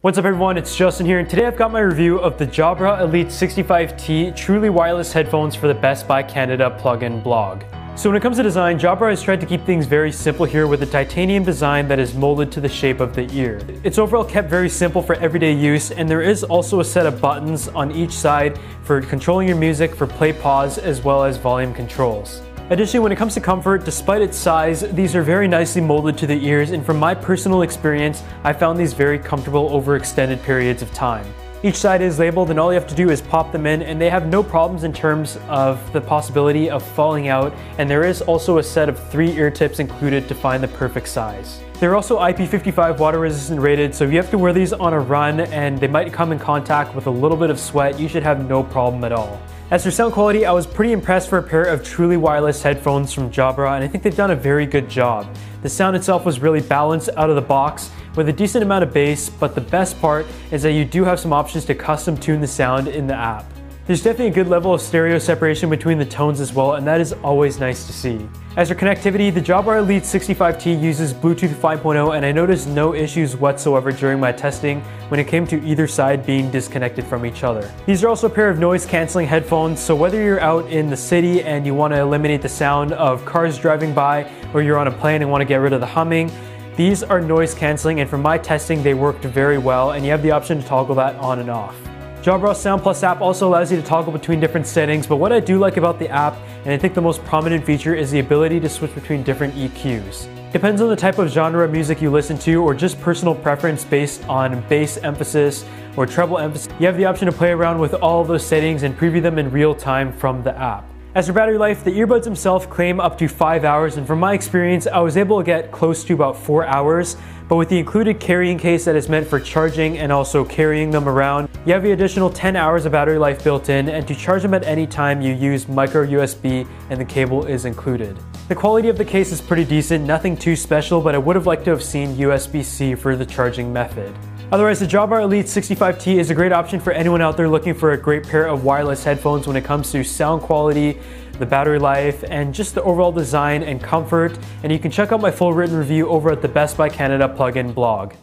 What's up everyone, it's Justin here and today I've got my review of the Jabra Elite 65T truly wireless headphones for the Best Buy Canada plug-in blog. So when it comes to design, Jabra has tried to keep things very simple here with a titanium design that is molded to the shape of the ear. It's overall kept very simple for everyday use and there is also a set of buttons on each side for controlling your music for play pause as well as volume controls. Additionally, when it comes to comfort, despite its size, these are very nicely molded to the ears and from my personal experience, I found these very comfortable over extended periods of time. Each side is labeled and all you have to do is pop them in and they have no problems in terms of the possibility of falling out and there is also a set of three ear tips included to find the perfect size. They're also IP55 water resistant rated so if you have to wear these on a run and they might come in contact with a little bit of sweat, you should have no problem at all. As for sound quality, I was pretty impressed for a pair of truly wireless headphones from Jabra and I think they've done a very good job. The sound itself was really balanced out of the box with a decent amount of bass, but the best part is that you do have some options to custom tune the sound in the app. There's definitely a good level of stereo separation between the tones as well, and that is always nice to see. As for connectivity, the Jabra Elite 65T uses Bluetooth 5.0 and I noticed no issues whatsoever during my testing when it came to either side being disconnected from each other. These are also a pair of noise cancelling headphones, so whether you're out in the city and you want to eliminate the sound of cars driving by, or you're on a plane and want to get rid of the humming, these are noise cancelling and from my testing they worked very well and you have the option to toggle that on and off. Jabra Sound Plus app also allows you to toggle between different settings, but what I do like about the app, and I think the most prominent feature, is the ability to switch between different EQs. Depends on the type of genre of music you listen to or just personal preference based on bass emphasis or treble emphasis. You have the option to play around with all those settings and preview them in real time from the app. As for battery life, the earbuds themselves claim up to 5 hours and from my experience I was able to get close to about 4 hours but with the included carrying case that is meant for charging and also carrying them around, you have the additional 10 hours of battery life built in and to charge them at any time you use micro USB and the cable is included. The quality of the case is pretty decent, nothing too special, but I would have liked to have seen USB-C for the charging method. Otherwise, the Jabra Elite 65T is a great option for anyone out there looking for a great pair of wireless headphones when it comes to sound quality, the battery life, and just the overall design and comfort. And you can check out my full written review over at the Best Buy Canada plugin blog.